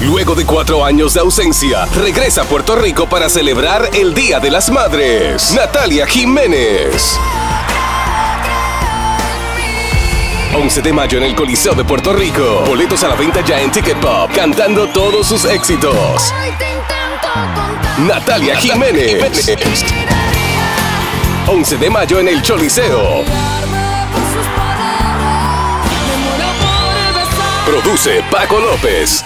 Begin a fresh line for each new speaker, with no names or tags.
Luego de cuatro años de ausencia, regresa a Puerto Rico para celebrar el Día de las Madres. Natalia Jiménez. 11 de mayo en el Coliseo de Puerto Rico. Boletos a la venta ya en Ticket Pop, cantando todos sus éxitos. Natalia Jiménez. 11 de mayo en el Choliseo. Produce Paco López.